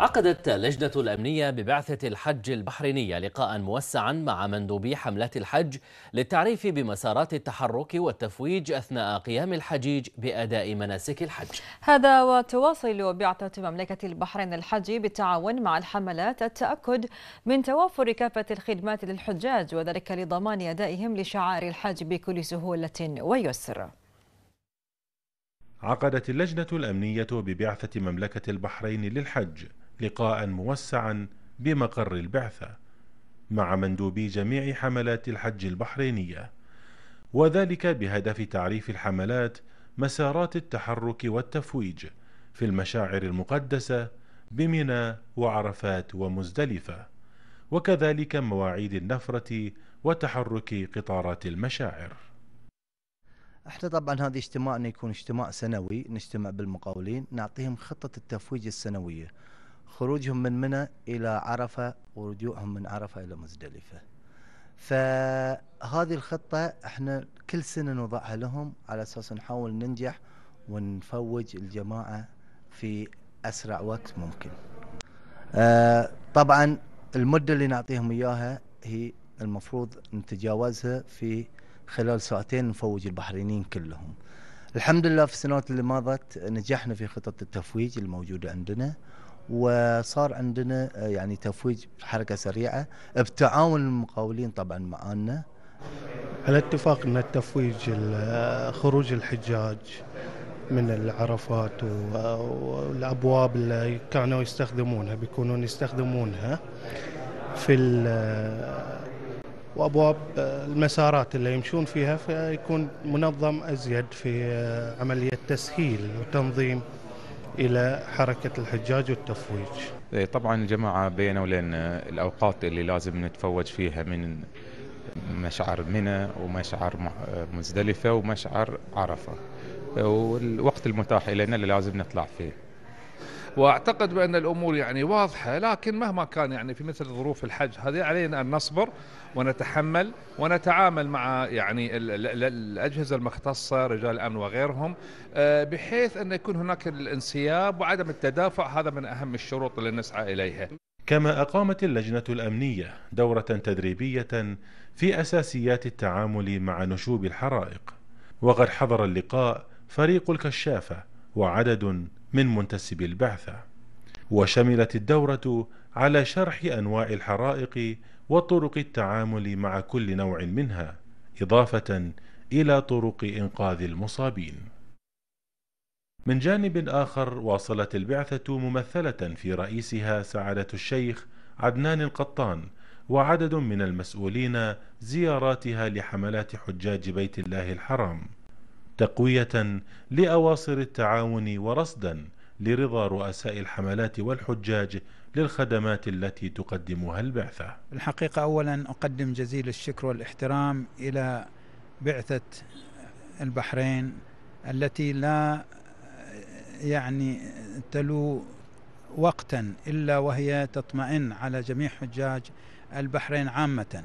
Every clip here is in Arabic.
عقدت اللجنة الأمنية ببعثة الحج البحرينية لقاء موسعا مع مندوبي حملات الحج للتعريف بمسارات التحرك والتفويج أثناء قيام الحجيج بأداء مناسك الحج. هذا وتواصل بعثة مملكة البحرين الحج بالتعاون مع الحملات التأكد من توافر كافة الخدمات للحجاج وذلك لضمان أدائهم لشعائر الحج بكل سهولة ويسر. عقدت اللجنة الأمنية ببعثة مملكة البحرين للحج لقاء موسعا بمقر البعثة مع مندوبي جميع حملات الحج البحرينية. وذلك بهدف تعريف الحملات مسارات التحرك والتفويج في المشاعر المقدسة بمنى وعرفات ومزدلفة وكذلك مواعيد النفرة وتحرك قطارات المشاعر. إحنا طبعا هذا اجتماعنا يكون اجتماع سنوي نجتمع بالمقاولين نعطيهم خطة التفويج السنوية. خروجهم من منى إلى عرفة ورجوعهم من عرفة إلى مزدلفة. فهذه الخطة إحنا كل سنة نضعها لهم على أساس نحاول ننجح ونفوج الجماعة في أسرع وقت ممكن. آه طبعا المدة اللي نعطيهم إياها هي المفروض نتجاوزها في خلال ساعتين نفوج البحرينيين كلهم. الحمد لله في السنوات اللي مضت نجحنا في خطط التفويج الموجودة عندنا وصار عندنا آه، يعني تفويج بحركة سريعة بتعاون المقاولين طبعا معانا. على اتفاق إن التفويج آه، خروج الحجاج من العرفات والأبواب اللي كانوا يستخدمونها بيكونون يستخدمونها في آه، وأبواب المسارات اللي يمشون فيها فيكون منظم أزيد في عملية تسهيل وتنظيم إلى حركة الحجاج والتفويج. إيه، طبعا الجماعه بينوا لنا الأوقات اللي لازم نتفوج فيها من مشعر منى ومشعر مزدلفة ومشعر عرفة. والوقت المتاح لنا اللي لازم نطلع فيه. واعتقد بأن الأمور يعني واضحة لكن مهما كان يعني في مثل ظروف الحج هذه علينا أن نصبر ونتحمل ونتعامل مع يعني الأجهزة المختصة رجال الأمن وغيرهم آه، بحيث أن يكون هناك الانسياب وعدم التدافع هذا من أهم الشروط اللي نسعى إليها. كما أقامت اللجنة الأمنية دورة تدريبية في أساسيات التعامل مع نشوب الحرائق وقد حضر اللقاء فريق الكشافة وعدد من منتسبي البعثة وشملت الدورة على شرح أنواع الحرائق وطرق التعامل مع كل نوع منها إضافة إلى طرق إنقاذ المصابين. من جانب آخر واصلت البعثة ممثلة في رئيسها سعادة الشيخ عدنان القطان وعدد من المسؤولين زياراتها لحملات حجاج بيت الله الحرام. تقوية لأواصر التعاون ورصدا لرضا رؤساء الحملات والحجاج للخدمات التي تقدمها البعثة. الحقيقة أولا أقدم جزيل الشكر والإحترام إلى بعثة البحرين التي لا يعني تلو وقتا إلا وهي تطمئن على جميع حجاج البحرين عامة.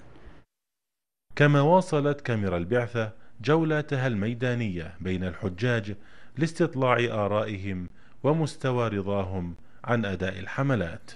كما واصلت كاميرا البعثة جولاتها الميدانية بين الحجاج لاستطلاع آرائهم ومستوى رضاهم عن أداء الحملات.